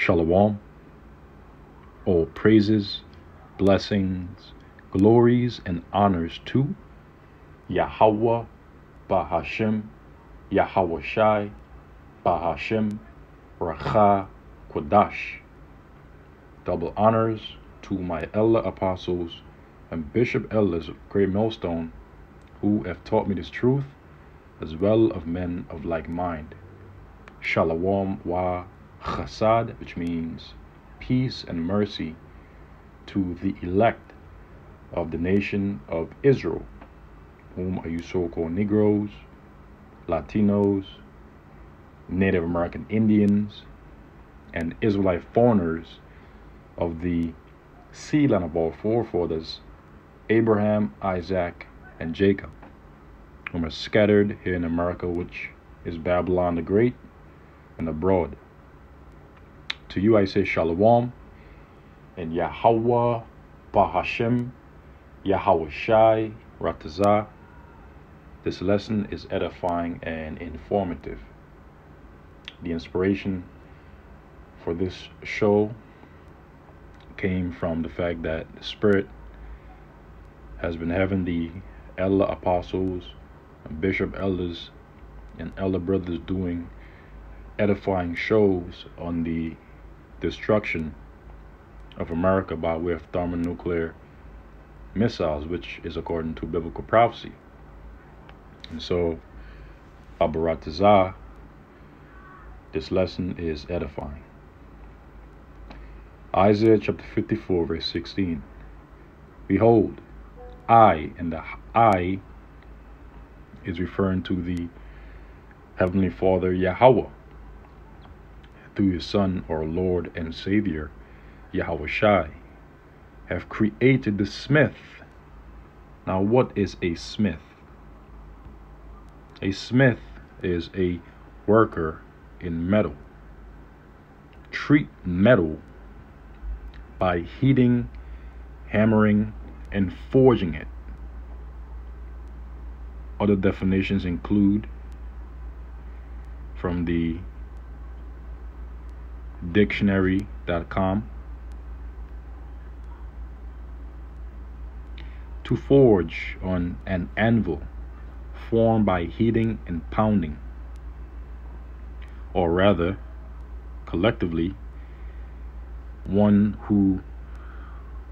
Shalom. All praises, blessings, glories, and honors to Yahweh, Bahashem, Yahweh Shai, Bahashem, Racha, Kodash. Double honors to my elder apostles and bishop elders Great Millstone, who have taught me this truth, as well of men of like mind. Shalom wa chasad, which means peace and mercy to the elect of the nation of Israel, whom are you so called Negroes, Latinos, Native American Indians, and Israelite foreigners of the seed line of our forefathers, Abraham, Isaac, and Jacob, whom are scattered here in America, which is Babylon the Great, and abroad. To you I say Shalom, and Yahweh, Bahashem, Yahweh Shai, Ratazah. This lesson is edifying and informative. The inspiration for this show came from the fact that the Spirit has been having the elder apostles and bishop elders and elder brothers doing edifying shows on the destruction of America by way of thermonuclear missiles, which is according to biblical prophecy. And so, Abaratazah, this lesson is edifying. Isaiah chapter 54, verse 16. Behold, I, and the I is referring to the Heavenly Father Yahweh through his Son, our Lord and Savior, Yahweh Shai, have created the smith. Now, what is a smith? A smith is a worker in metal. Treat metal by heating, hammering, and forging it. Other definitions include from the dictionary.com to forge on an anvil formed by heating and pounding, or rather, collectively, one who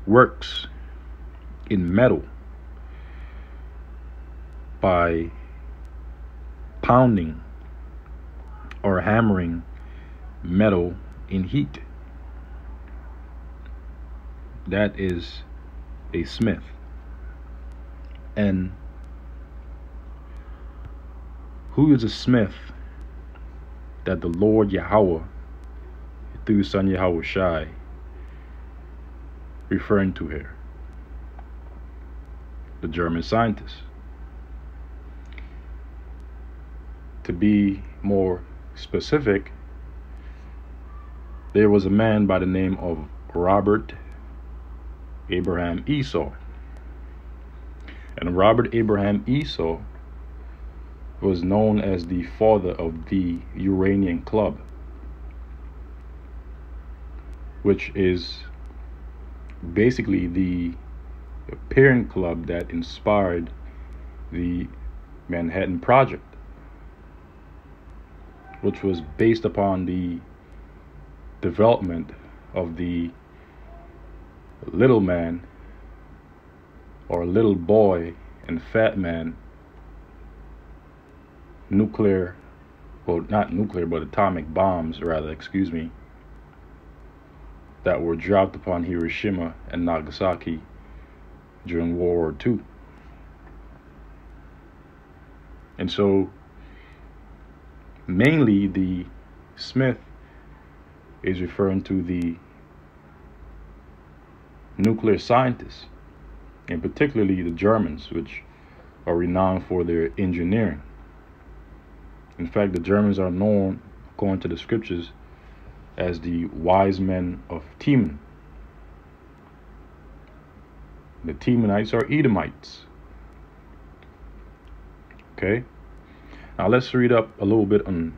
works in metal by pounding or hammering metal in heat. That is a smith. And who is a smith that the Lord Yahweh, through Son Yahweh Shai, referring to here? The German scientist. To be more specific, there was a man by the name of Robert Abraham Esau. And Robert Abraham Esau was known as the father of the Uranian Club, which is basically the parent club that inspired the Manhattan Project, which was based upon the development of the little man or little boy and fat man nuclear well not nuclear but atomic bombs rather excuse me that were dropped upon Hiroshima and Nagasaki during World War II. And so mainly the Smith is referring to the nuclear scientists, and particularly the Germans, which are renowned for their engineering. In fact, the Germans are known, according to the scriptures, as the wise men of Teman. The Temanites are Edomites. Okay? Now let's read up a little bit on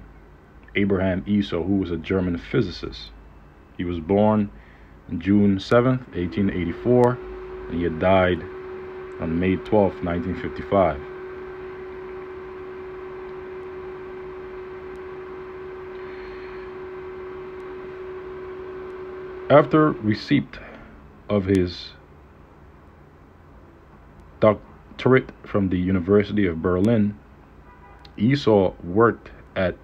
Abraham Esau, who was a German physicist. He was born on June 7th, 1884, and he had died on May 12th, 1955. After receipt of his doctorate from the University of Berlin, Esau worked at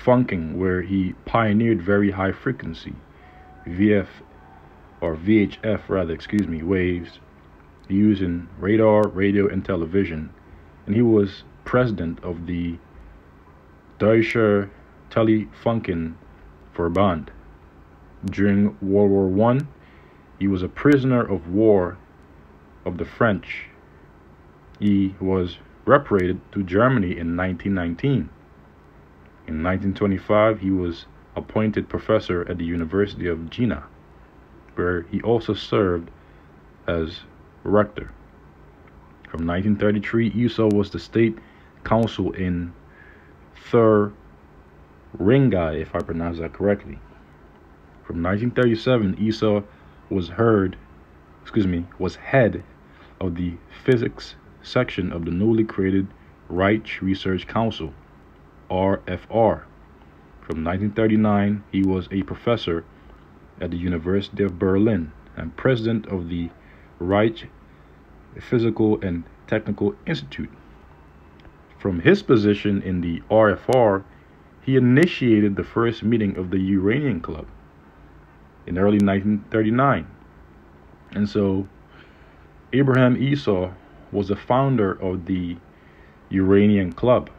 Telefunken, where he pioneered very high frequency VF or VHF rather, excuse me, waves used in radar, radio, and television, and he was president of the Deutscher Telefunken Verband. During World War One, he was a prisoner of war of the French. He was repatriated to Germany in 1919. In 1925, he was appointed professor at the University of Jena, where he also served as rector. From 1933, Esau was the state council in Thuringia, if I pronounce that correctly. From 1937, Esau was heard, excuse me, was head of the physics section of the newly created Reich Research Council, RFR. From 1939, he was a professor at the University of Berlin and president of the Reich Physical and Technical Institute. From his position in the RFR, he initiated the first meeting of the Uranian Club in early 1939. And so Abraham Esau was the founder of the Uranian Club.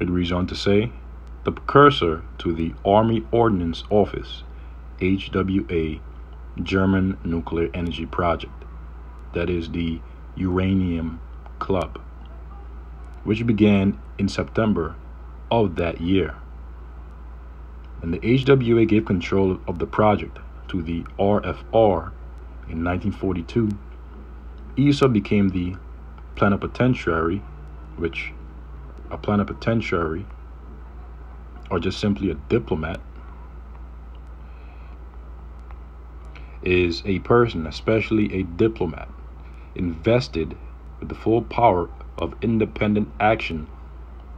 It reads on to say, the precursor to the Army Ordnance Office, HWA, German Nuclear Energy Project, that is the Uranium Club, which began in September of that year. And the HWA gave control of the project to the RFR in 1942 Esau became the plenipotentiary, which a plenipotentiary, or just simply a diplomat, is a person, especially a diplomat, invested with the full power of independent action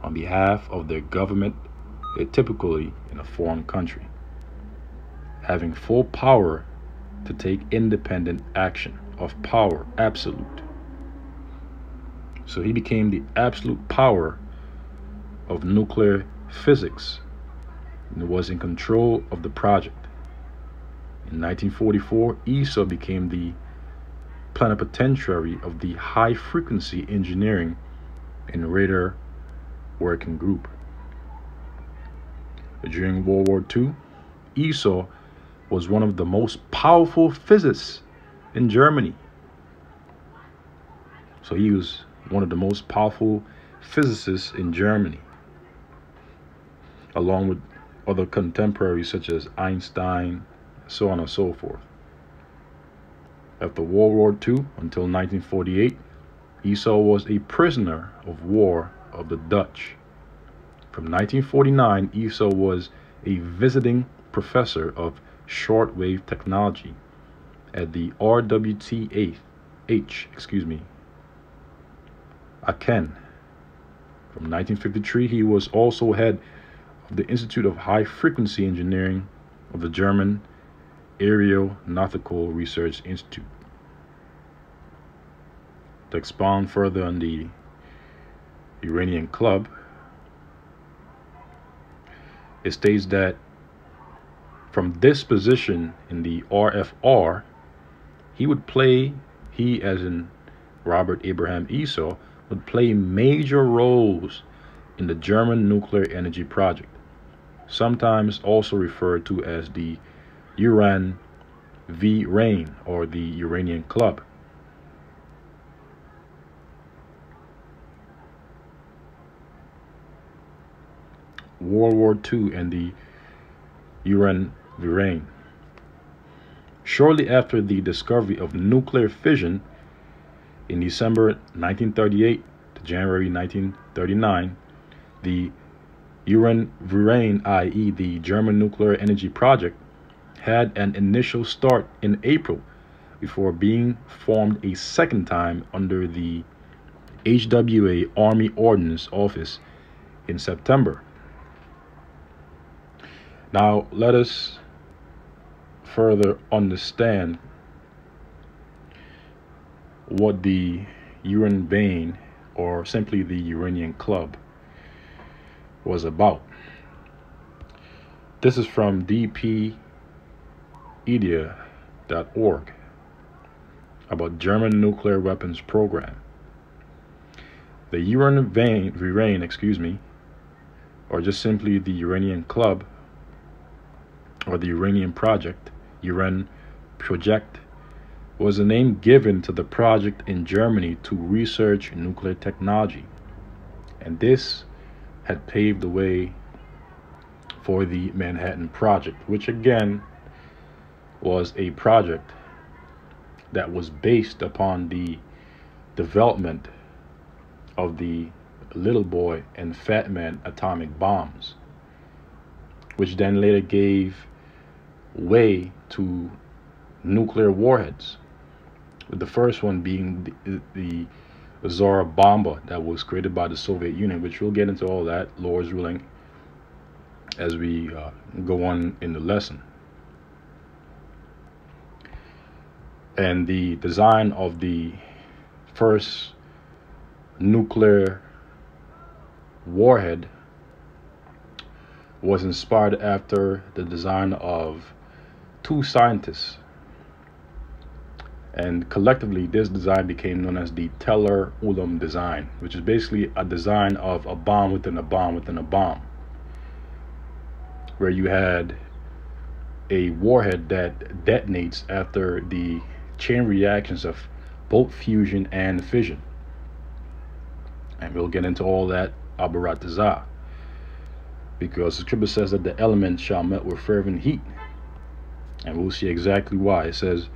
on behalf of their government, typically in a foreign country, having full power to take independent action of power, absolute. So he became the absolute power of nuclear physics and was in control of the project. In 1944, Esau became the plenipotentiary of the High Frequency Engineering and Radar Working Group. During World War II, Esau was one of the most powerful physicists in Germany. So he was one of the most powerful physicists in Germany, along with other contemporaries such as Einstein, so on and so forth. After World War II until 1948, Esau was a prisoner of war of the Dutch. From 1949, Esau was a visiting professor of shortwave technology at the RWTH, H, excuse me, Aachen. From 1953, he was also head the Institute of High Frequency Engineering of the German Aeronautical Research Institute. To expound further on the Uranian Club, it states that from this position in the RFR, he would play, he as in Robert Abraham Esau, would play major roles in the German nuclear energy project, sometimes also referred to as the Uran Verein or the Uranian Club. World War II and the Uran Verein. Shortly after the discovery of nuclear fission in December 1938 to January 1939, the Uran i.e., the German nuclear energy project, had an initial start in April before being formed a second time under the HWA Army Ordnance Office in September. Now, let us further understand what the Uran Vein, or simply the Uranian Club, was about. This is from dbpedia.org about German nuclear weapons program. The Uran vein, Verein, excuse me, or just simply the Uranium Club, or the Uranium Project, Uran Project, was a name given to the project in Germany to research nuclear technology. And this had paved the way for the Manhattan Project, which again was a project that was based upon the development of the Little Boy and Fat Man atomic bombs, which then later gave way to nuclear warheads. With the first one being the, the Tsar Bomba that was created by the Soviet Union, which we'll get into all that, Lord's ruling, as we uh, go on in the lesson. And the design of the first nuclear warhead was inspired after the design of two scientists and collectively this design became known as the Teller Ulam design, which is basically a design of a bomb within a bomb within a bomb, where you had a warhead that detonates after the chain reactions of both fusion and fission. And we'll get into all that abaratazah. Because the scripture says that the element shall melt with fervent heat. And we'll see exactly why. It says,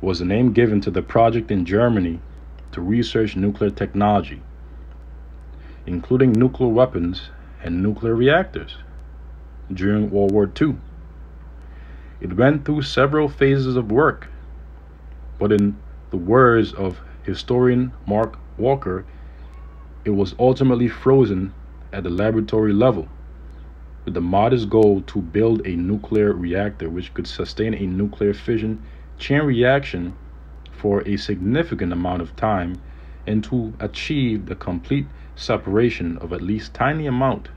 was the name given to the project in Germany to research nuclear technology, including nuclear weapons and nuclear reactors during World War II. It went through several phases of work, but in the words of historian Mark Walker, it was ultimately frozen at the laboratory level with the modest goal to build a nuclear reactor which could sustain a nuclear fission chain reaction for a significant amount of time and to achieve the complete separation of at least tiny amount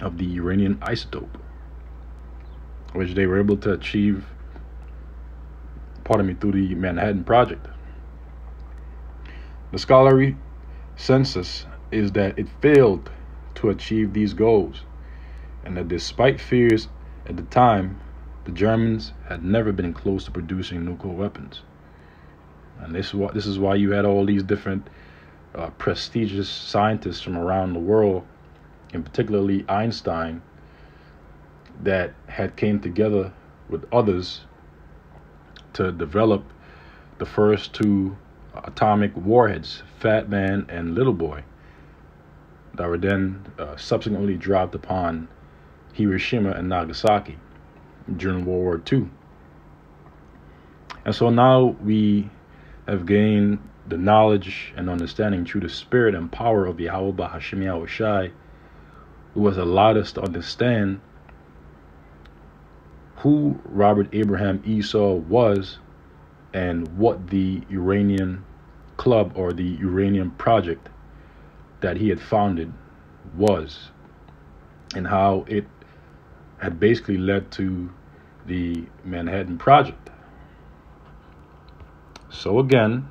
of the uranium isotope which they were able to achieve pardon me through the Manhattan Project. The scholarly census is that it failed to achieve these goals and that despite fears at the time the Germans had never been close to producing nuclear weapons. And this is why, this is why you had all these different uh, prestigious scientists from around the world, and particularly Einstein, that had came together with others to develop the first two atomic warheads, Fat Man and Little Boy, that were then uh, subsequently dropped upon Hiroshima and Nagasaki during World War II. And so now we have gained the knowledge and understanding through the spirit and power of Yahweh Bahashim Yahushai, who has allowed us to understand who Robert Abraham Esau was and what the Uranium Club or the Uranium Project that he had founded was and how it had basically led to the Manhattan Project. So again,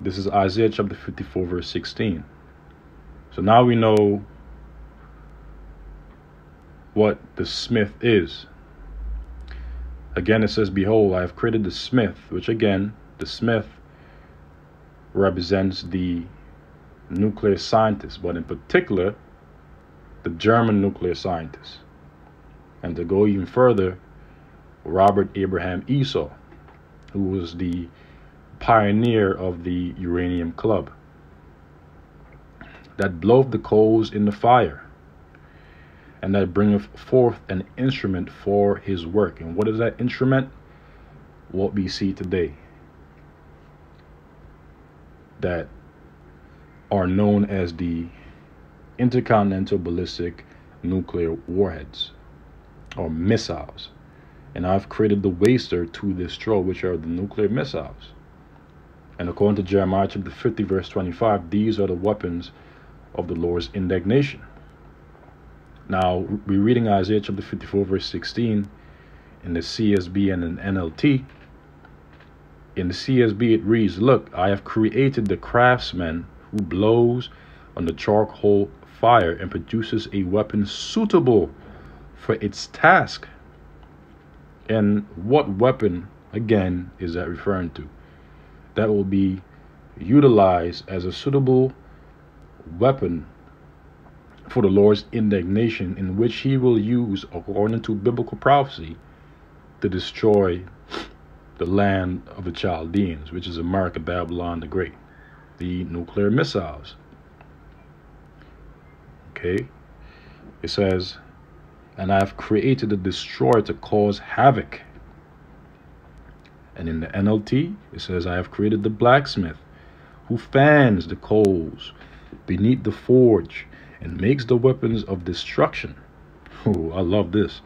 this is Isaiah chapter 54, verse 16. So now we know what the smith is. Again, it says, Behold, I have created the smith, which again, the smith represents the nuclear scientist, but in particular, the German nuclear scientist. And to go even further, Robert Abraham Esau, who was the pioneer of the Uranium Club. that bloweth the coals in the fire, and that bringeth forth an instrument for his work. And what is that instrument? What we see today. That are known as the intercontinental ballistic nuclear warheads or missiles. And I've created the waster to destroy, which are the nuclear missiles. And according to Jeremiah chapter 50, verse 25, these are the weapons of the Lord's indignation. Now, we're reading Isaiah chapter 54, verse 16 in the CSB and in NLT. In the CSB, it reads, Look, I have created the craftsman who blows on the charcoal fire and produces a weapon suitable for its task. And what weapon, again, is that referring to? That will be utilized as a suitable weapon for the Lord's indignation, in which he will use, according to biblical prophecy, to destroy the land of the Chaldeans, which is America, Babylon the Great, the nuclear missiles. Okay? It says, And I have created the destroyer to cause havoc. And in the NLT, it says, I have created the blacksmith who fans the coals beneath the forge and makes the weapons of destruction. Oh, I love this.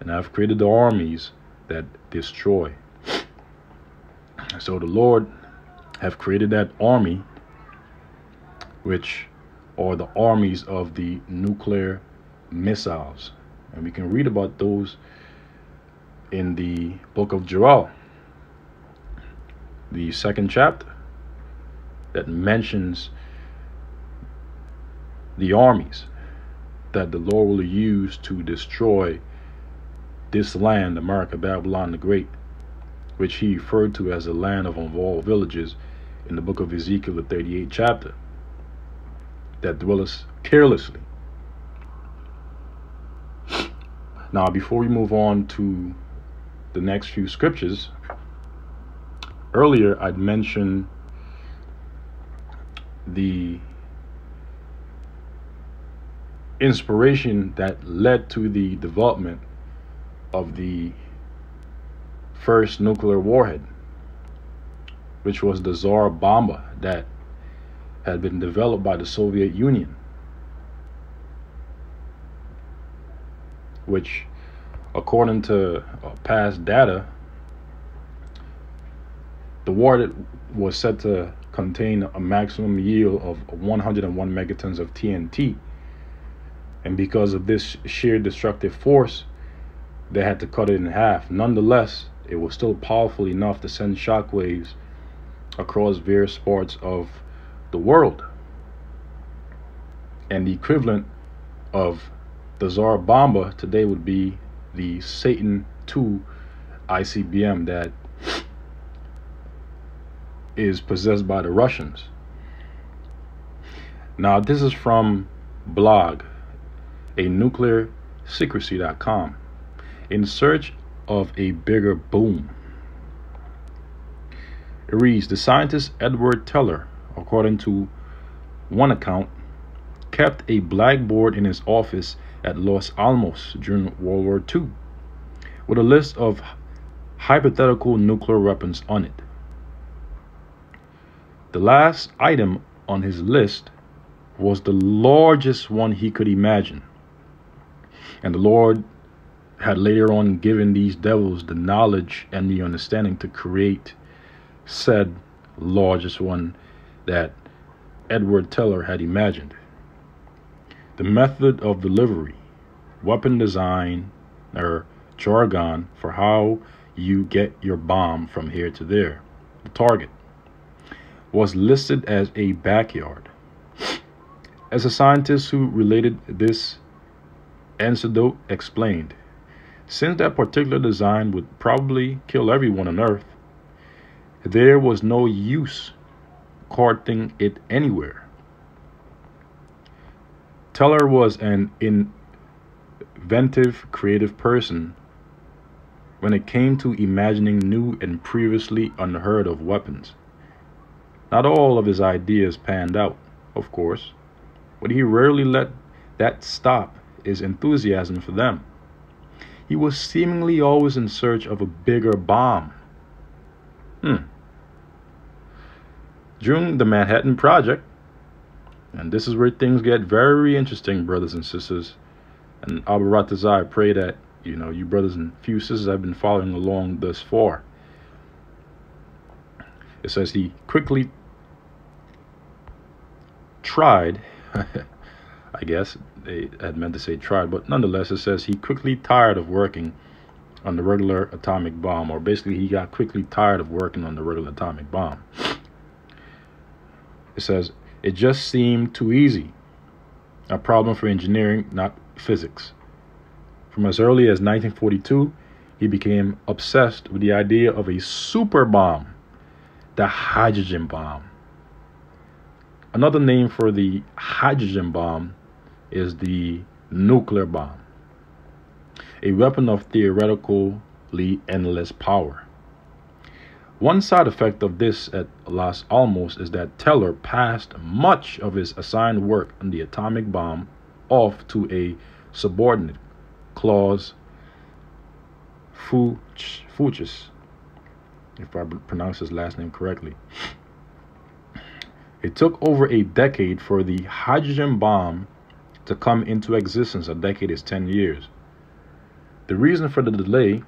And I've created the armies that destroy. So the Lord have created that army, which are the armies of the nuclear missiles. And we can read about those in the book of Joel, the second chapter, that mentions the armies that the Lord will use to destroy this land, America, Babylon the Great, which he referred to as the land of unwalled villages in the book of Ezekiel, the 38th chapter, that dwelleth carelessly. Now, before we move on to the next few scriptures, earlier I'd mentioned the inspiration that led to the development of the first nuclear warhead, which was the Tsar Bomba that had been developed by the Soviet Union, which, according to uh, past data, the warhead was said to contain a maximum yield of 101 megatons of TNT and because of this sheer destructive force, they had to cut it in half. Nonetheless, it was still powerful enough to send shockwaves across various parts of the world. And the equivalent of the Tsar Bomba today would be the Satan II ICBM that is possessed by the Russians. Now, this is from blog a nuclearsecrecy.com in search of a bigger boom. It reads The scientist Edward Teller, according to one account, kept a blackboard in his office at Los Alamos during World War II with a list of hypothetical nuclear weapons on it. The last item on his list was the largest one he could imagine and the Lord had later on given these devils the knowledge and the understanding to create said largest one that Edward Teller had imagined. The method of delivery, weapon design, or jargon for how you get your bomb from here to there, the target, was listed as a backyard. As a scientist who related this Antidote explained, since that particular design would probably kill everyone on Earth, there was no use carting it anywhere. Teller was an inventive, creative person when it came to imagining new and previously unheard of weapons. Not all of his ideas panned out, of course, but he rarely let that stop his enthusiasm for them. He was seemingly always in search of a bigger bomb. Hmm. During the Manhattan Project, and this is where things get very interesting, brothers and sisters. And Abaratazai, I pray that, you know, you brothers and few sisters have been following along thus far. It says he quickly tried, I guess they had meant to say tried, but nonetheless, it says he quickly tired of working on the regular atomic bomb, or basically, he got quickly tired of working on the regular atomic bomb. It says it just seemed too easy. A problem for engineering, not physics. From as early as 1942, he became obsessed with the idea of a super bomb, the hydrogen bomb. Another name for the hydrogen bomb is the nuclear bomb, a weapon of theoretically endless power. One side effect of this at Los Alamos is that Teller passed much of his assigned work on the atomic bomb off to a subordinate, Klaus Fuchs, if I pronounce his last name correctly. It took over a decade for the hydrogen bomb to come into existence. A decade is 10 years. The reason for the delay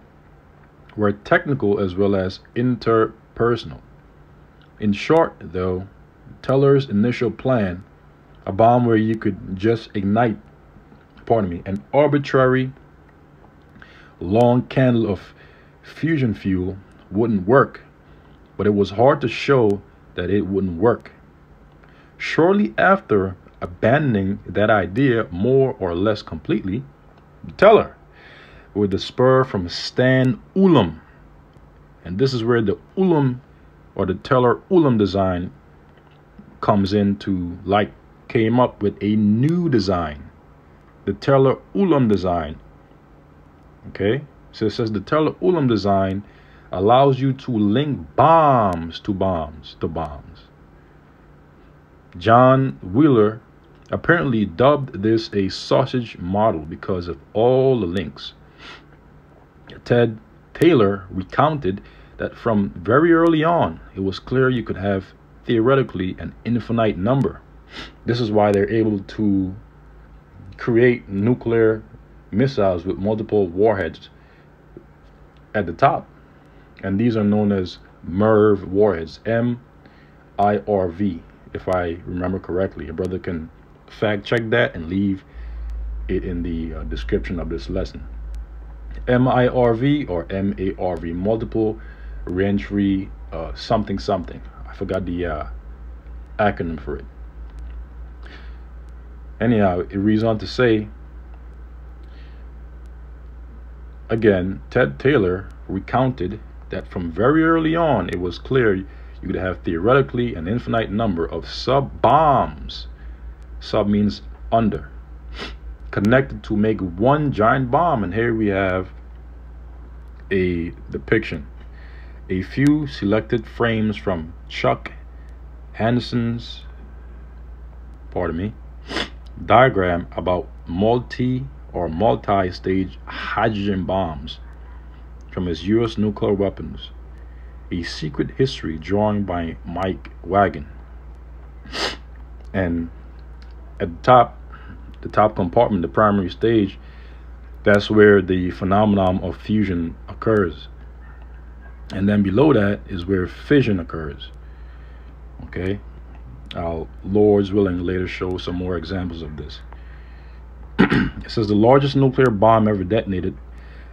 were technical as well as interpersonal. In short, though, Teller's initial plan, a bomb where you could just ignite, pardon me, an arbitrary long candle of fusion fuel wouldn't work, but it was hard to show that it wouldn't work. Shortly after abandoning that idea more or less completely, Teller with the spur from Stan Ulam. And this is where the Ulam or the Teller Ulam design comes into light. Came up with a new design, the Teller Ulam design. Okay, so it says the Teller Ulam design allows you to link bombs to bombs to bombs. John Wheeler apparently dubbed this a sausage model because of all the links. Ted Taylor recounted that from very early on, it was clear you could have theoretically an infinite number. This is why they're able to create nuclear missiles with multiple warheads at the top. And these are known as MIRV warheads, M I R V, if I remember correctly. A brother can fact check that and leave it in the uh, description of this lesson. MIRV or MARV, multiple reentry uh, something something. I forgot the uh, acronym for it. Anyhow, it reads on to say again, Ted Taylor recounted that from very early on it was clear you could have theoretically an infinite number of sub bombs. Sub means under connected to make one giant bomb. And here we have a depiction. A few selected frames from Chuck Hansen's, pardon me, diagram about multi or multi-stage hydrogen bombs from his U.S. nuclear weapons. A secret history drawn by Mike Wagon. And at the top the top compartment, the primary stage, that's where the phenomenon of fusion occurs. And then below that is where fission occurs. Okay? I'll, Lord's willing, later show some more examples of this. it says the largest nuclear bomb ever detonated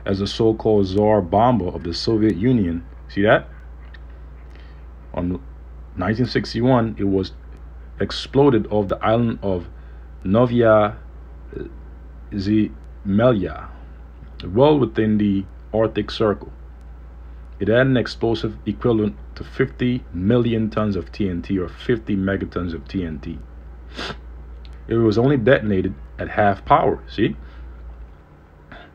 as the so-called Tsar Bomba of the Soviet Union. See that? On 1961, it was exploded off the island of Novaya Zemlya, well within the Arctic Circle. It had an explosive equivalent to 50 million tons of TNT or 50 megatons of TNT. It was only detonated at half power, see?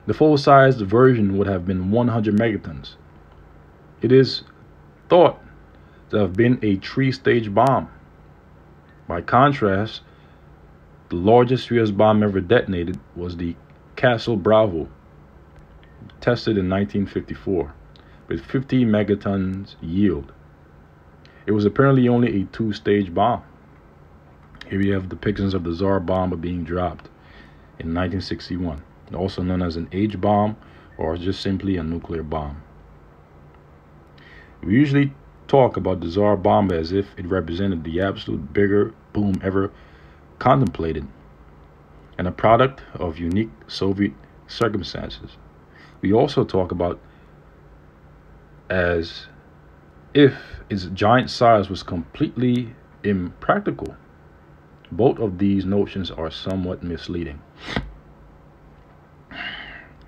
The full-sized version would have been 100 megatons. It is thought to have been a three-stage bomb. By contrast, The largest U.S. bomb ever detonated was the Castle Bravo, tested in 1954, with 50 megatons yield. It was apparently only a two stage bomb. Here we have depictions of the Tsar bomb being dropped in 1961, also known as an H bomb or just simply a nuclear bomb. We usually talk about the Tsar bomb as if it represented the absolute bigger boom ever contemplated and a product of unique Soviet circumstances. We also talk about as if its giant size was completely impractical. Both of these notions are somewhat misleading.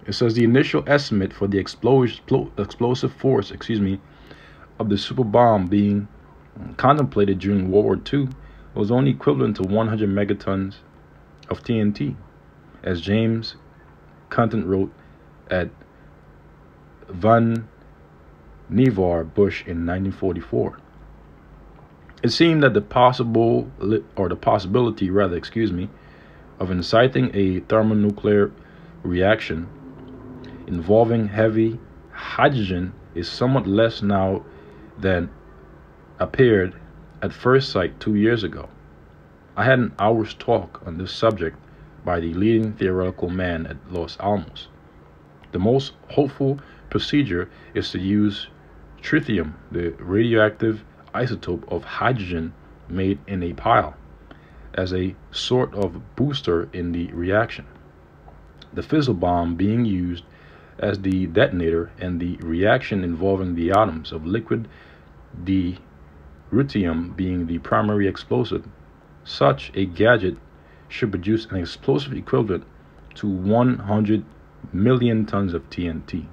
It says the initial estimate for the explosive force, excuse me, of the super bomb being contemplated during World War II was only equivalent to 100 megatons of TNT, as James Conant wrote at Van Nevar Bush in 1944. It seemed that the possible or the possibility rather, excuse me, of inciting a thermonuclear reaction involving heavy hydrogen is somewhat less now than appeared at first sight two years ago. I had an hour's talk on this subject by the leading theoretical man at Los Alamos. The most hopeful procedure is to use tritium, the radioactive isotope of hydrogen made in a pile, as a sort of booster in the reaction. The fizzle bomb being used as the detonator and the reaction involving the atoms of liquid deuterium being the primary explosive. Such a gadget should produce an explosive equivalent to 100 million tons of TNT.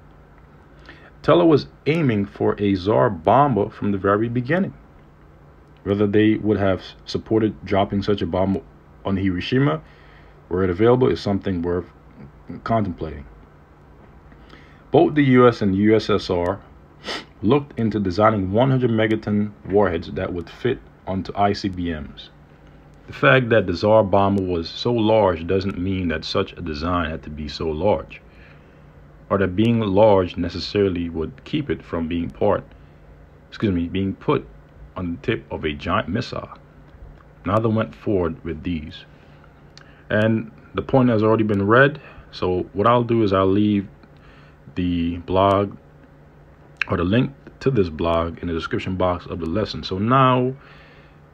Teller was aiming for a Tsar Bomba from the very beginning. Whether they would have supported dropping such a bomb on Hiroshima were it available is something worth contemplating. Both the US and USSR looked into designing 100 megaton warheads that would fit onto ICBMs. The fact that the Tsar Bomba was so large doesn't mean that such a design had to be so large, or that being large necessarily would keep it from being part, excuse me, being put on the tip of a giant missile. Neither went forward with these. And the point has already been read, so what I'll do is I'll leave the blog or the link to this blog in the description box of the lesson. So now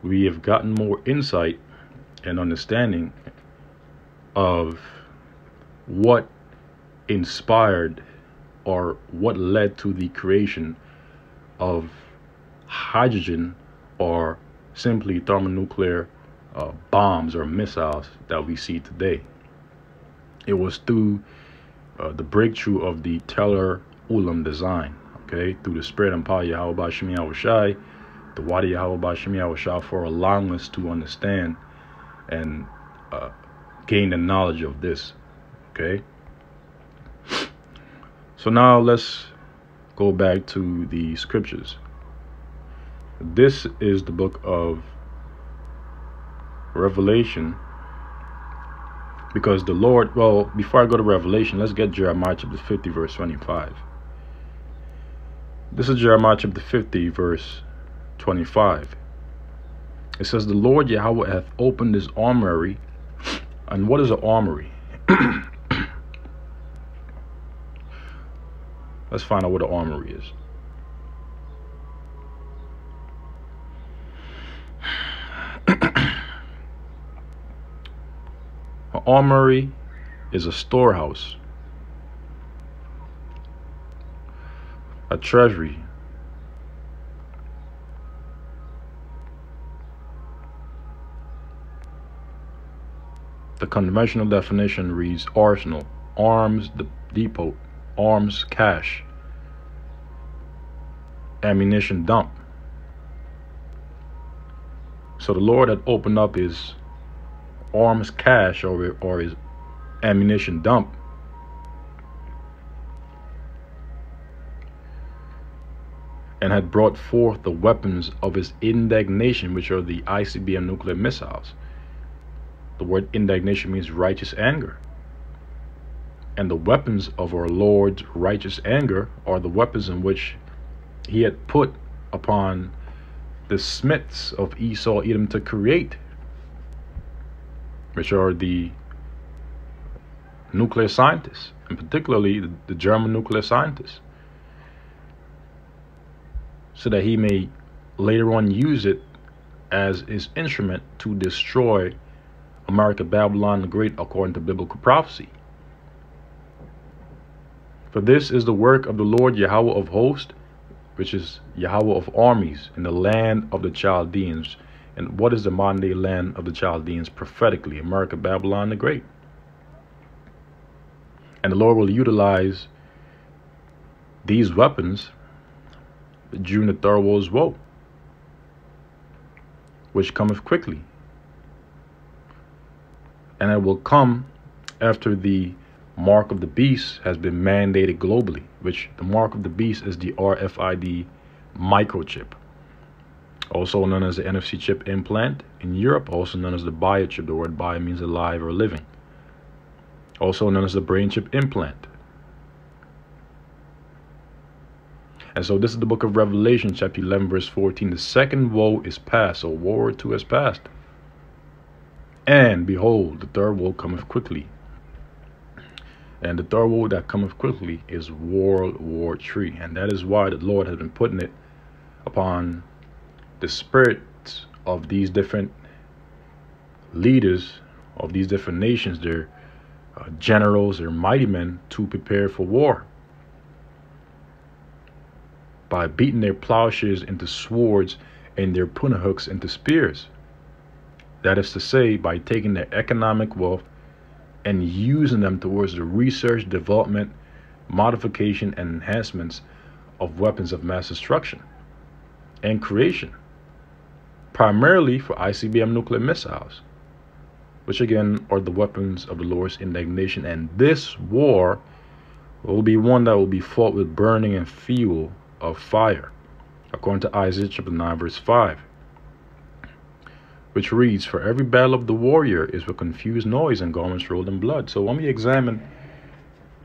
we have gotten more insight and understanding of what inspired or what led to the creation of hydrogen or simply thermonuclear uh, bombs or missiles that we see today. It was through uh, the breakthrough of the Teller Ulam design, okay, through the spirit and power Yahweh Bashim Shai, the Wadi Yahweh Bashim Shai for allowing us to understand and uh, gain the knowledge of this, okay. So now let's go back to the scriptures. This is the book of Revelation because the Lord, well, before I go to Revelation, let's get Jeremiah chapter 50, verse 25. This is Jeremiah chapter 50, verse 25. It says, The Lord Yahweh hath opened his armory. And what is an armory? Let's find out what an armory is. An armory is a storehouse, a treasury. The conventional definition reads arsenal, arms the depot, arms cache, ammunition dump. So the Lord had opened up his arms cache or, or his ammunition dump. And had brought forth the weapons of his indignation, which are the ICBM nuclear missiles. The word indignation means righteous anger. And the weapons of our Lord's righteous anger are the weapons in which he had put upon the smiths of Esau Edom to create, which are the nuclear scientists, and particularly the, German nuclear scientists, so that he may later on use it as his instrument to destroy America, Babylon the Great, according to biblical prophecy. For this is the work of the Lord Yahweh of hosts, which is Yahweh of armies, in the land of the Chaldeans. And what is the modern day land of the Chaldeans prophetically? America, Babylon the Great. And the Lord will utilize these weapons during the third world's woe, which cometh quickly. And it will come after the mark of the beast has been mandated globally, which the mark of the beast is the RFID microchip, also known as the NFC chip implant in Europe, also known as the biochip. The word bio means alive or living, also known as the brain chip implant. And so this is the book of Revelation, chapter 11, verse 14. The second woe is past, so War II has passed. And behold, the third woe cometh quickly. And the third woe that cometh quickly is World War III. And that is why the Lord has been putting it upon the spirits of these different leaders of these different nations, their uh, generals, their mighty men, to prepare for war by beating their plowshares into swords and their punna hooks into spears. That is to say, by taking their economic wealth and using them towards the research, development, modification, and enhancements of weapons of mass destruction and creation, primarily for ICBM nuclear missiles, which again are the weapons of the Lord's indignation. And this war will be one that will be fought with burning and fuel of fire, according to Isaiah chapter 9, verse 5 which reads, For every battle of the warrior is with confused noise and garments rolled in blood. So when we examine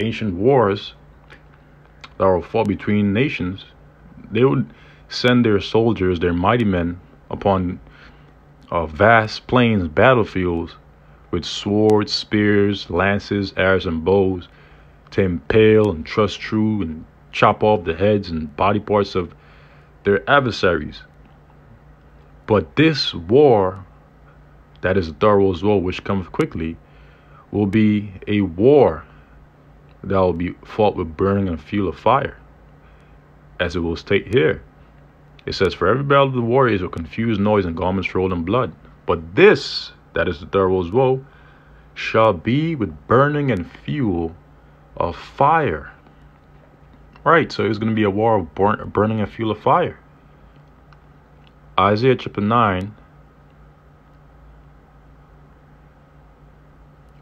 ancient wars that were fought between nations, they would send their soldiers, their mighty men, upon uh, vast plains, battlefields, with swords, spears, lances, arrows, and bows, to impale and thrust true and chop off the heads and body parts of their adversaries. But this war, that is the Thor's war, which comes quickly, will be a war that will be fought with burning and fuel of fire. As it will state here, it says, For every battle of the warriors will confuse noise and garments rolled in blood. But this, that is the Thor's woe, shall be with burning and fuel of fire. Right, so it's going to be a war of burn, burning and fuel of fire. Isaiah chapter 9,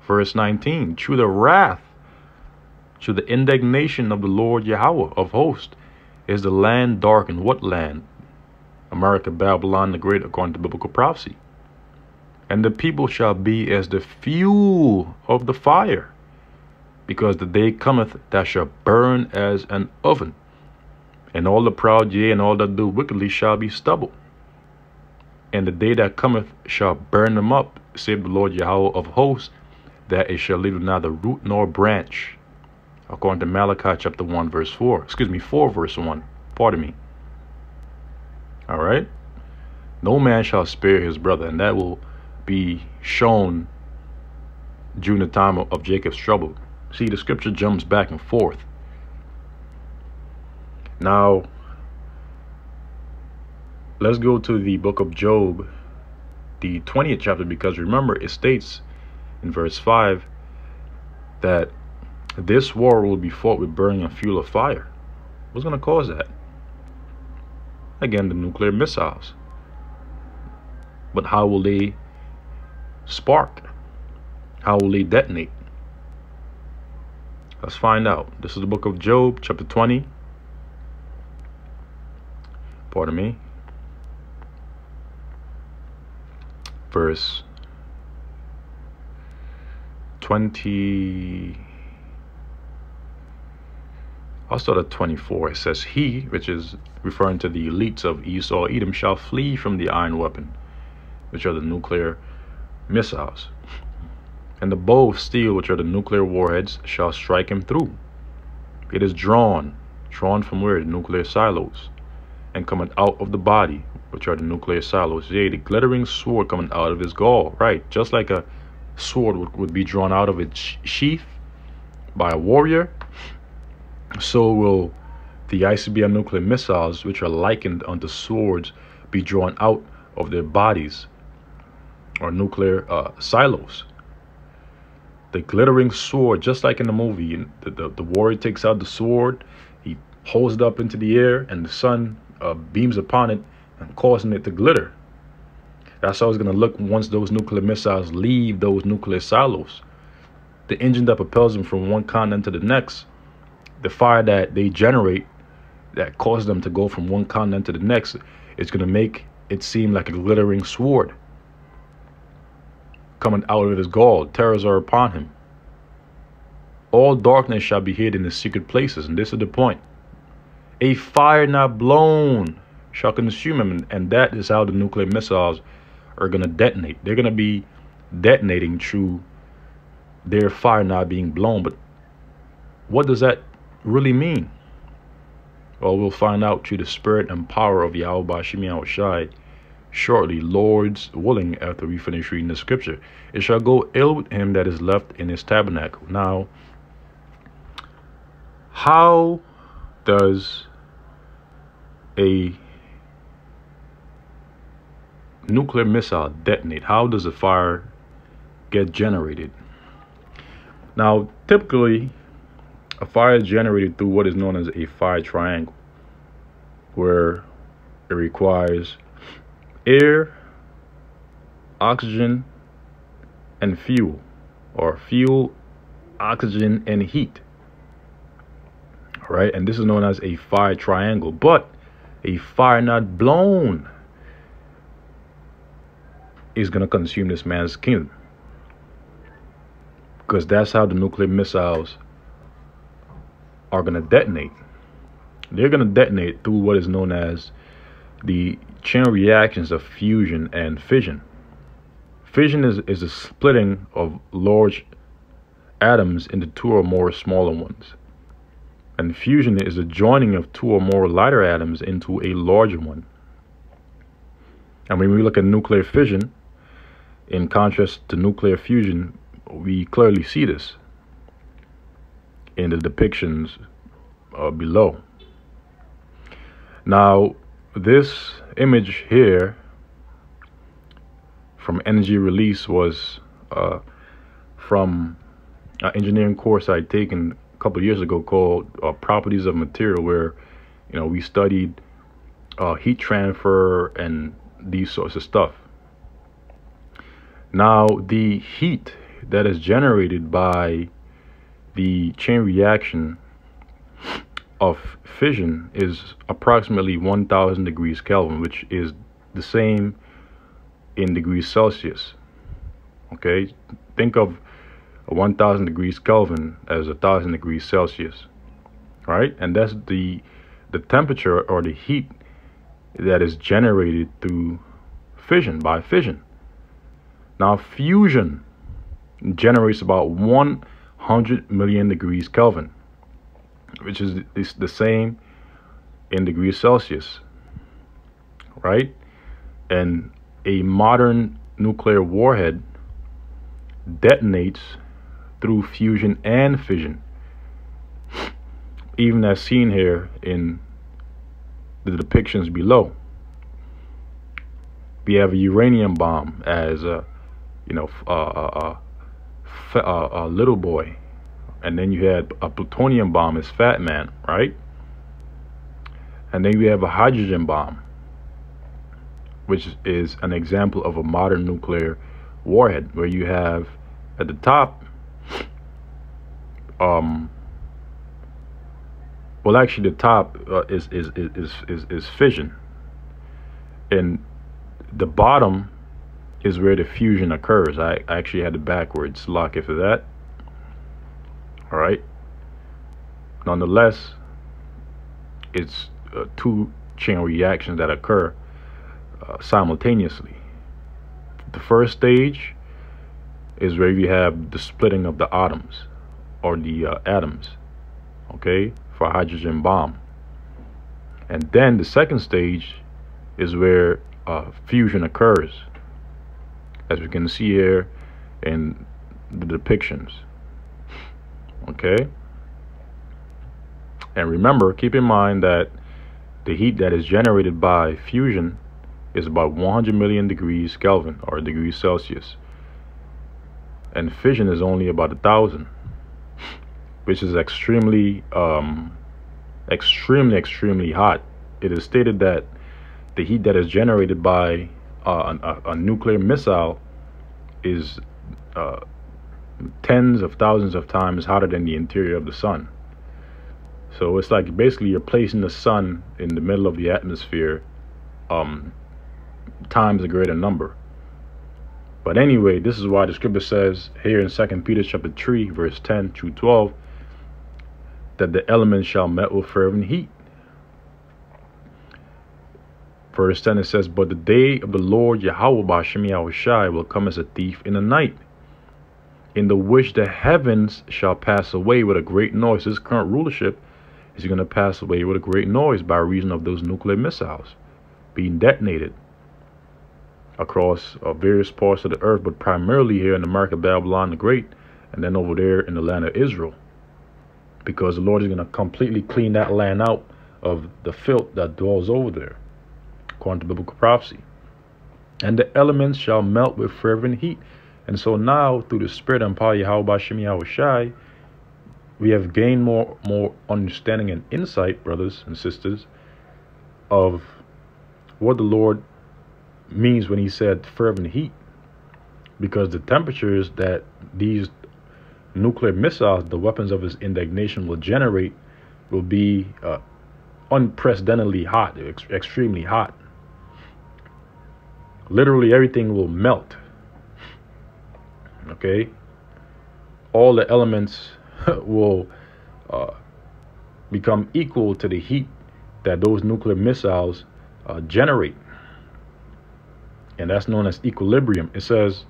verse 19. Through the wrath, through the indignation of the Lord Yahweh of hosts, is the land darkened. What land? America, Babylon the Great, according to biblical prophecy. And the people shall be as the fuel of the fire, because the day cometh that shall burn as an oven, and all the proud, yea, and all that do wickedly shall be stubble and the day that cometh shall burn them up, save the Lord Yahweh of hosts, that it shall leave neither root nor branch. According to Malachi chapter 1, verse 4. Excuse me, 4 verse 1. Pardon me. All right? No man shall spare his brother, and that will be shown during the time of Jacob's trouble. See, the scripture jumps back and forth. Now, let's go to the book of Job, the 20th chapter, because remember, it states in verse 5 that this war will be fought with burning and fuel of fire. What's going to cause that? Again, the nuclear missiles. But how will they spark? How will they detonate? Let's find out. This is the book of Job, chapter 20. Pardon me. verse 20. I'll start at 24. It says, He, which is referring to the elites of Esau, Edom, shall flee from the iron weapon, which are the nuclear missiles. And the bow of steel, which are the nuclear warheads, shall strike him through. It is drawn, drawn from where? The nuclear silos, and coming out of the body, which are the nuclear silos. Yea, the glittering sword coming out of his gall. Right, just like a sword would, would be drawn out of its sheath by a warrior, so will the ICBM nuclear missiles, which are likened unto swords, be drawn out of their bodies or nuclear uh, silos. The glittering sword, just like in the movie, the, the, the warrior takes out the sword, he holds it up into the air, and the sun uh, beams upon it and causing it to glitter. That's how it's going to look once those nuclear missiles leave those nuclear silos. The engine that propels them from one continent to the next, the fire that they generate that causes them to go from one continent to the next, is going to make it seem like a glittering sword coming out of his gall. Terrors are upon him. All darkness shall be hid in the secret places. And this is the point. A fire not blown shall consume him. And that is how the nuclear missiles are going to detonate. They're going to be detonating through their fire not being blown. But what does that really mean? Well, we'll find out through the spirit and power of Yahweh Bashimi Shai shortly, Lord's willing, after we finish reading the scripture. It shall go ill with him that is left in his tabernacle. Now, how does a nuclear missile detonate? How does a fire get generated? Now, typically, a fire is generated through what is known as a fire triangle, where it requires air, oxygen, and fuel, or fuel, oxygen, and heat. All right, and this is known as a fire triangle, but a fire not blown is going to consume this man's kingdom. Because that's how the nuclear missiles are going to detonate. They're going to detonate through what is known as the chain reactions of fusion and fission. Fission is, is a splitting of large atoms into two or more smaller ones. And fusion is the joining of two or more lighter atoms into a larger one. And when we look at nuclear fission, in contrast to nuclear fusion, we clearly see this in the depictions uh, below. Now, this image here from energy release was uh, from an engineering course I'd taken a couple years ago called uh, Properties of Material, where you know we studied uh, heat transfer and these sorts of stuff. Now, the heat that is generated by the chain reaction of fission is approximately 1000 degrees Kelvin, which is the same in degrees Celsius. Okay, think of 1000 degrees Kelvin as a thousand degrees Celsius, right? And that's the the temperature or the heat that is generated through fission by fission. Now, fusion generates about 100 million degrees Kelvin, which is, the same in degrees Celsius, right? And a modern nuclear warhead detonates through fusion and fission, even as seen here in the depictions below. We have a uranium bomb as a you know, a, uh, uh, uh, little boy, and then you had a plutonium bomb as Fat Man, right? And then you have a hydrogen bomb, which is an example of a modern nuclear warhead, where you have at the top, um, well, actually, the top uh, is, is is is is fission, and the bottom is where the fusion occurs. I actually had it backwards. Lock it for that. All right. Nonetheless, it's uh, two chain reactions that occur uh, simultaneously. The first stage is where you have the splitting of the atoms or the uh, atoms, okay, for hydrogen bomb. And then the second stage is where uh, fusion occurs, as we can see here in the depictions. Okay? And remember, keep in mind that the heat that is generated by fusion is about 100 million degrees Kelvin or degrees Celsius. And fission is only about a thousand, which is extremely, um, extremely, extremely hot. It is stated that the heat that is generated by uh, a, a, nuclear missile is uh, tens of thousands of times hotter than the interior of the sun. So it's like basically you're placing the sun in the middle of the atmosphere um, times a greater number. But anyway, this is why the scripture says here in 2 Peter chapter 3, verse 10 through 12, that the elements shall melt with fervent heat. Verse 10 it says, But the day of the Lord Yahweh Yahushai will come as a thief in the night, in the which the heavens shall pass away with a great noise. His current rulership is going to pass away with a great noise by reason of those nuclear missiles being detonated across uh, various parts of the earth, but primarily here in America, Babylon the Great, and then over there in the land of Israel. Because the Lord is going to completely clean that land out of the filth that dwells over there according to biblical prophecy. And the elements shall melt with fervent heat. And so now, through the Spirit and power Yahweh Shai, we have gained more more understanding and insight, brothers and sisters, of what the Lord means when he said fervent heat. Because the temperatures that these nuclear missiles, the weapons of his indignation, will generate will be uh, unprecedentedly hot, ex- extremely hot literally everything will melt. Okay? All the elements will uh, become equal to the heat that those nuclear missiles uh, generate. And that's known as equilibrium. It says,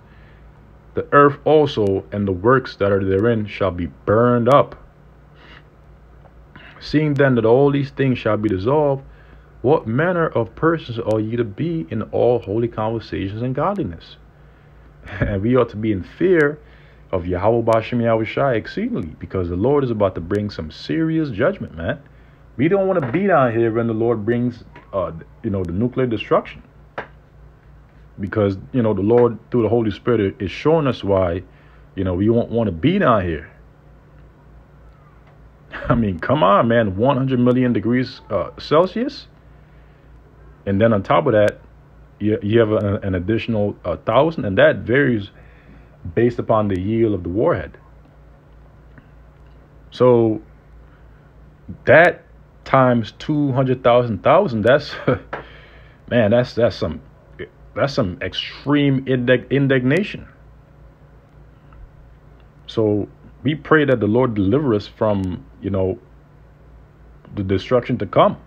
The earth also and the works that are therein shall be burned up. Seeing then that all these things shall be dissolved, what manner of persons are ye to be in all holy conversations and godliness? And we ought to be in fear of Yahweh Bashem exceedingly, because the Lord is about to bring some serious judgment, man. We don't want to be down here when the Lord brings, uh, you know, the nuclear destruction. Because, you know, the Lord, through the Holy Spirit, is showing us why, you know, we won't want to be down here. I mean, come on, man. 100 million degrees uh, Celsius? and then on top of that, you, you have a, an additional uh, thousand, and that varies based upon the yield of the warhead. So that times two hundred thousand thousand, that's man, that's that's some that's some extreme indignation. So we pray that the Lord deliver us from you know the destruction to come.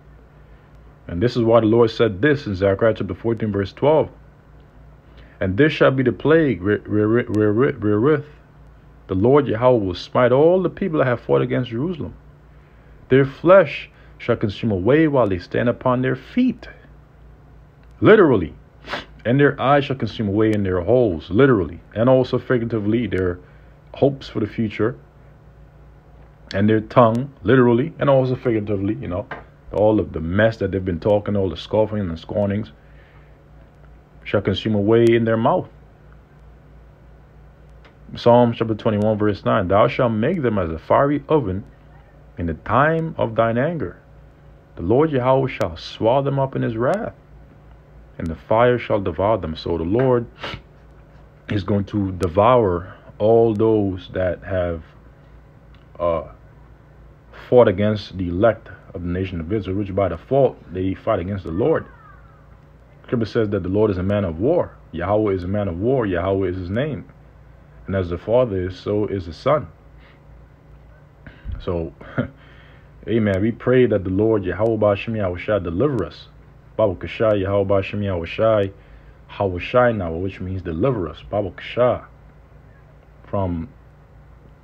And this is why the Lord said this in Zechariah chapter 14, verse 12. And this shall be the plague wherewith the Lord Yahweh will smite all the people that have fought against Jerusalem. Their flesh shall consume away while they stand upon their feet. Literally. And their eyes shall consume away in their holes. Literally. And also figuratively, their hopes for the future. And their tongue. Literally. And also figuratively, you know all of the mess that they've been talking, all the scoffing and scornings, shall consume away in their mouth. Psalm chapter 21, verse 9 Thou shalt make them as a fiery oven in the time of thine anger. The Lord Yahweh shall swallow them up in his wrath, and the fire shall devour them. So the Lord is going to devour all those that have uh, fought against the elect of the nation of Israel, which by default they fight against the Lord. Scripture says that the Lord is a man of war. Yahweh is a man of war. Yahweh is his name. And as the Father is, so is the Son. So, amen. We pray that the Lord Yahweh Bashim Yahushai deliver us. Babu Kashai Yahweh Bashim Yahushai Hawashai now, which means deliver us. Babu Kashai from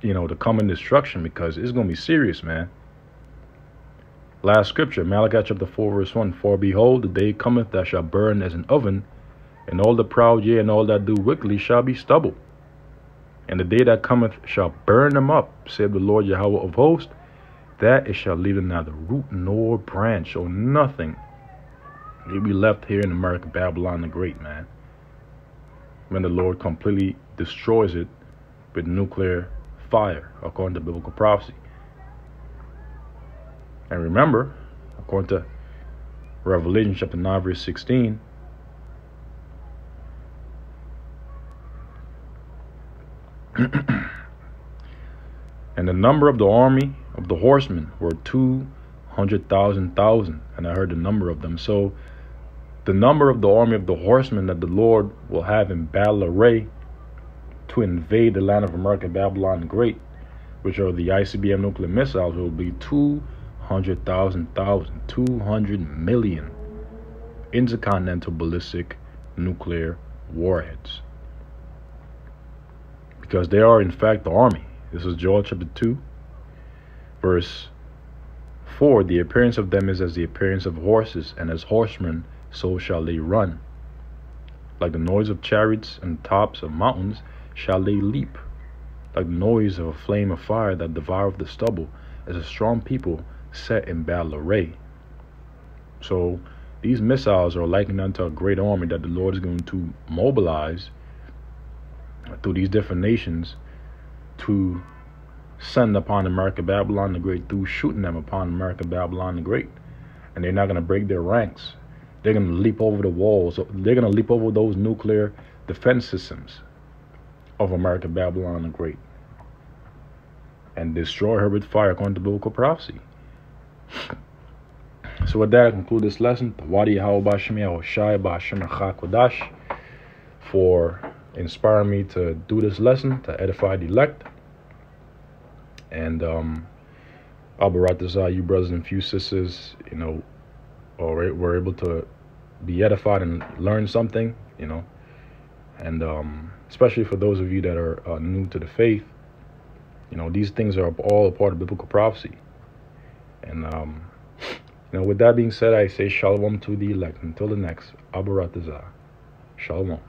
you know the coming destruction because it's gonna be serious, man. Last scripture, Malachi chapter 4, verse 1 For behold, the day cometh that shall burn as an oven, and all the proud, yea, and all that do wickedly shall be stubble. And the day that cometh shall burn them up, said the Lord Yahweh of hosts, that it shall leave them neither root nor branch, or nothing. They be left here in America, Babylon the Great, man. When the Lord completely destroys it with nuclear fire, according to biblical prophecy. And remember, according to Revelation chapter 9, verse 16, and the number of the army of the horsemen were two hundred thousand thousand, and I heard the number of them. So the number of the army of the horsemen that the Lord will have in battle array to invade the land of America, Babylon Great, which are the ICBM nuclear missiles, will be two hundred thousand thousand, two hundred million intercontinental ballistic nuclear warheads because they are in fact the army. This is Joel chapter 2, verse 4. The appearance of them is as the appearance of horses, and as horsemen, so shall they run. Like the noise of chariots and tops of mountains shall they leap. Like the noise of a flame of fire that devoureth the stubble, as a strong people set in battle array. So these missiles are likened unto a great army that the Lord is going to mobilize through these different nations to send upon America Babylon the Great through shooting them upon America Babylon the Great. And they're not going to break their ranks. They're going to leap over the walls. They're going to leap over those nuclear defense systems of America Babylon the Great and destroy her with fire according to biblical prophecy. So with that, I conclude this lesson. Wadi Shai for inspiring me to do this lesson to edify the elect. And um, Abaratazah, you brothers and few sisters, you know, we're were able to be edified and learn something, you know. And um, especially for those of you that are uh, new to the faith, you know, these things are all a part of biblical prophecy. And, um, you know, with that being said, I say shalom to the elect. Until the next, Abaratazah. Shalom.